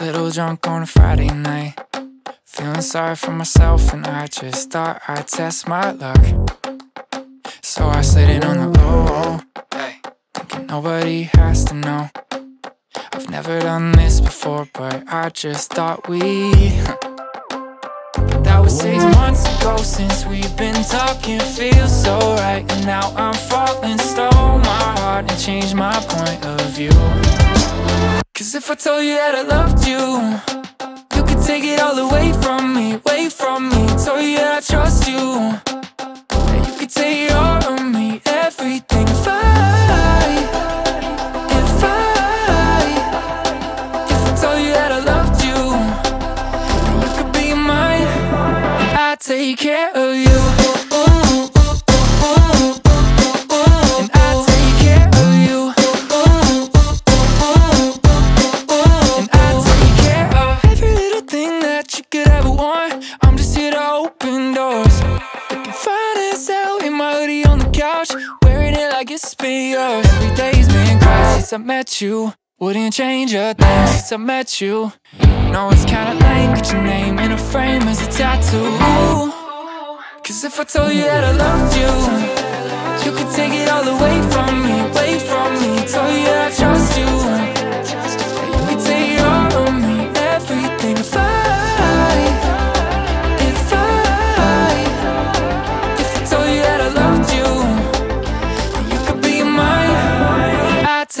little drunk on a Friday night. Feeling sorry for myself, and I just thought I'd test my luck. So I slid in on the low, hey, thinking nobody has to know. I've never done this before, but I just thought we. That was six months ago since we've been talking, feels so right. And now I'm falling, stole my heart and changed my point of view. Cause if I told you that I loved you, you could take it all away from me, away from me. Told you that I trust you, that you could take all of me, everything. If I, if I, if I told you that I loved you, then you could be mine, and I take care of you. My hoodie on the couch, wearing it like it's yours. Every day's been great since I met you. Wouldn't change a thing since I met you. No, it's kinda lame, get your name in a frame as a tattoo. Cause if I told you that I loved you, you could take it all away from me,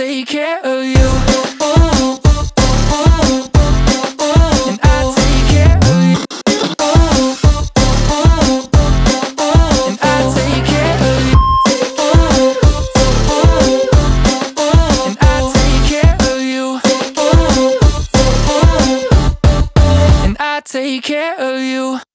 take care of you. And I take care of you. And I take care of you. And I take care of you. And I take care of you.